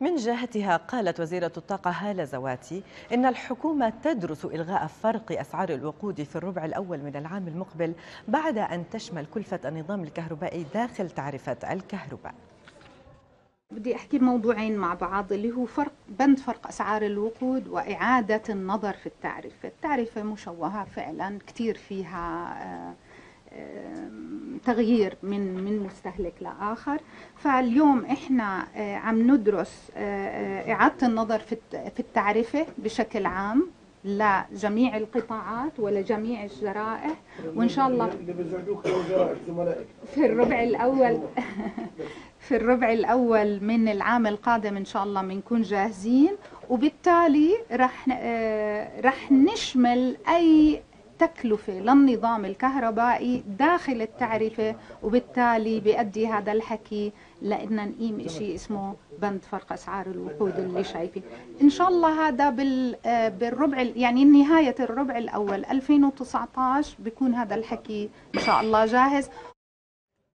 من جهتها قالت وزيرة الطاقة هالة زواتي إن الحكومة تدرس إلغاء فرق أسعار الوقود في الربع الأول من العام المقبل بعد أن تشمل كلفة النظام الكهربائي داخل تعرفة الكهرباء. بدي أحكي بموضوعين مع بعض اللي هو فرق بند فرق أسعار الوقود وإعادة النظر في التعرفه، التعرفه مشوهة فعلا كثير فيها آه، آه، تغيير من من مستهلك لآخر، فاليوم إحنا آه، عم ندرس إعادة النظر في في التعرفة بشكل عام لجميع القطاعات ولجميع الجرائح. وإن شاء الله في الربع الأول في الربع الأول من العام القادم إن شاء الله بنكون جاهزين. وبالتالي رح آه، رح نشمل أي تكلفة للنظام الكهربائي داخل التعرفة وبالتالي بيؤدي هذا الحكي لأن نقيم شيء اسمه بند فرق أسعار الوقود اللي شايفين إن شاء الله هذا آه، بالربع يعني نهاية الربع الأول 2019 بيكون هذا الحكي إن شاء الله جاهز.